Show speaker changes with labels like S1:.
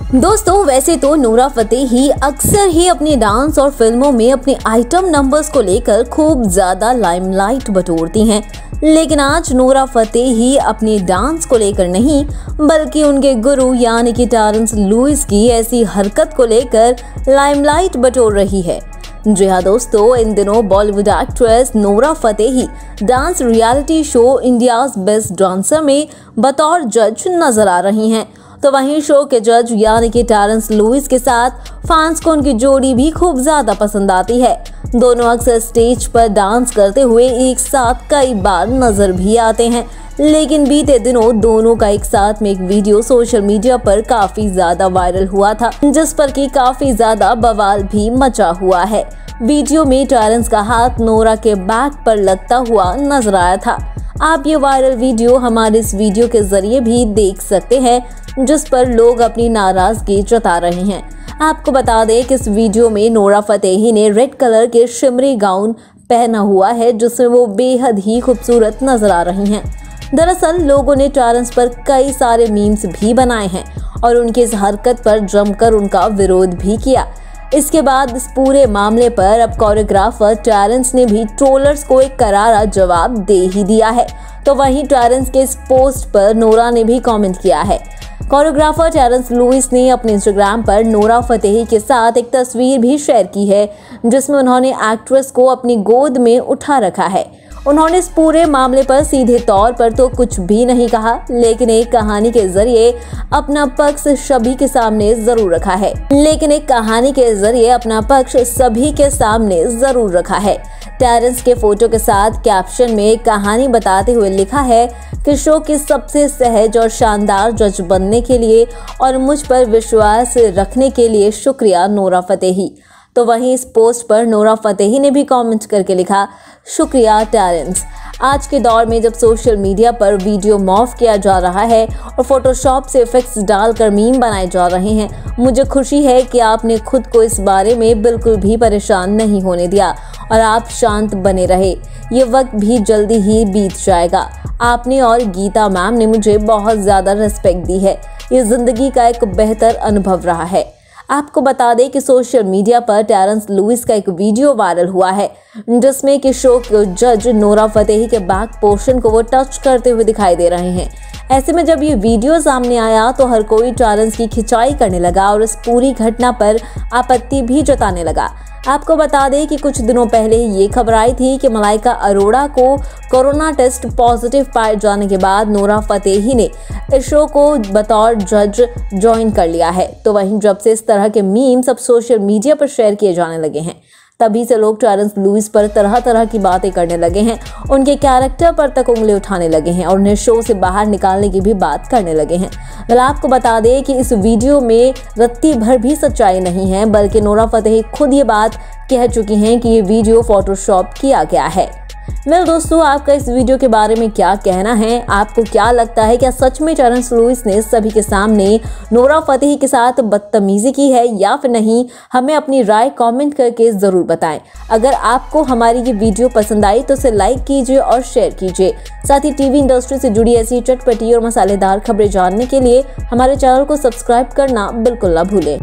S1: दोस्तों, वैसे तो नूरा फतेही अक्सर ही अपने डांस और फ़िल्मों में अपने आइटम नंबर्स को लेकर खूब ज़्यादा लाइमलाइट बटोरती हैं। लेकिन आज नूरा ही अपने डांस को लेकर नहीं, बल्कि उनके गुरु यानी कि टारंस लुइस की ऐसी हरकत को लेकर लाइमलाइट बटोर रही है। जी हाँ दोस्तों, इन दिनों Bollywood actress Nora Fatehi dance reality show India's best dancer में बतौर जज नज़र आ रही हैं। तो वहीं शो के जज यानी कि टारेंस लुइस के साथ फैंस को उनकी जोड़ी भी खूब ज़्यादा पसंद आती है। दोनों अक्सर स्टेज पर डांस करते हुए एक साथ कई बार नज़र भी आते हैं। लेकिन बीते दिनों दोनों का एक साथ में एक वीडियो सोशल मीडिया पर काफ़ी ज़्यादा वायरल हुआ था, जिस पर कि काफ़ी ज़्यादा बवाल भी मचा हुआ है। वीडियो में टारेंस का हाथ नोरा के बैक पर लगता हुआ नज़र आया था। आप ये वायरल वीडियो हमारे इस वीडियो के ज़रिए भी देख सकते हैं, जिस पर लोग अपनी नाराज़गी जता रहे हैं। आपको बता दें कि इस वीडियो में नोरा फतेही ने रेड कलर के शिमरी गाउन पहना हुआ है, जिसमें वो बेहद ही खूबसूरत नज़र आ रही हैं। दरअसल, लोगों ने टारंस पर कई सारे मीम्स भी बनाए हैं, और उनकी इस हरकत पर जमकर उनका विरोध भी किया। इसके बाद इस पूरे मामले पर अब कोरियोग्राफर टैरेंस ने भी ट्रोलर्स को एक करारा जवाब दे ही दिया है। तो वहीं टैरेंस के इस पोस्ट पर नोरा ने भी कमेंट किया है। कोरियोग्राफर टैरेंस लुइस ने अपने इंस्टाग्राम पर नोरा फतेही के साथ एक तस्वीर भी शेयर की है, जिसमें उन्होंने एक्ट्रेस को अपनी गोद में उठा रखा है। उन्होंने इस पूरे मामले पर सीधे तौर पर तो कुछ भी नहीं कहा, लेकिन एक कहानी के ज़रिए अपना पक्ष सभी के सामने ज़रूर रखा है। लेकिन एक कहानी के ज़रिए अपना पक्ष सभी के सामने ज़रूर रखा है। टेरेंस के फ़ोटो के साथ कैप्शन में एक कहानी बताते हुए लिखा है कि शो के सबसे सहज और शानदार जज बनने के लिए और मुझ पर विश्वास रखने के लिए शुक्रिया नोरा फतेही। तो वहीं इस पोस्ट पर नोरा फतेही ने भी कमेंट करके लिखा शुक्रिया टैरेंस आज के दौर में जब सोशल मीडिया पर वीडियो मॉफ किया जा रहा है और फोटोशॉप से इफेक्ट्स डालकर मीम बनाए जा रहे हैं, मुझे खुशी है कि आपने खुद को इस बारे में बिल्कुल भी परेशान नहीं होने दिया और आप शांत बने रहे। ये वक्त भी जल्दी ही बीत जाएगा। आपने और गीता मैम ने मुझे बहुत ज़्यादा रिस्पेक्ट दी है। ये ज़िंदगी का एक बेहतर अनुभव रहा है। आपको बता दें कि सोशल मीडिया पर टेरेंस लुइस का एक वीडियो वायरल हुआ है, जिसमें कि शो जज नोरा फतेही के बैक पोर्शन को वो टच करते हुए दिखाई दे रहे हैं। ऐसे में जब ये वीडियो सामने आया तो हर कोई टेरेंस की खिंचाई करने लगा और इस पूरी घटना पर आपत्ति भी जताने लगा। आपको बता दें कि कुछ दिनों पहले ये खबर आई थी कि मलाइका अरोड़ा को कोरोना टेस्ट पॉजिटिव पाए जाने के बाद नोरा फतेही ने इस शो को बतौर जज ज्वाइन कर लिया है। तो वहीं जब से इस तरह के मीम्स अब सोशल मीडिया पर शेयर किए जाने लगे हैं तभी से लोग टेरेंस लुइस पर तरह तरह की बातें करने लगे हैं। उनके कैरेक्टर पर तक उंगली उठाने लगे हैं और उन्हें शो से बाहर निकालने की भी बात करने लगे हैं। वेल आपको बता दें कि इस वीडियो में रत्ती भर भी सच्चाई नहीं है, बल्कि नोरा फतेही खुद ये बात कह चुकी हैं कि ये वीडियो फोटोशॉप किया गया है। वेल दोस्तों, आपका इस वीडियो के बारे में क्या कहना है? आपको क्या लगता है, क्या सच में टर्नस लुइस ने सभी के सामने नोरा फतेही के साथ बदतमीजी की है या फिर नहीं? हमें अपनी राय कमेंट करके ज़रूर बताएँ। अगर आपको हमारी ये वीडियो पसंद आई तो इसे लाइक कीजिए और शेयर कीजिए। साथ ही टीवी इंडस्ट्री से जुड़ी ऐसी चटपटी और मसालेदार खबरें जानने के लिए हमारे चैनल को सब्सक्राइब करना बिल्कुल ना भूलें।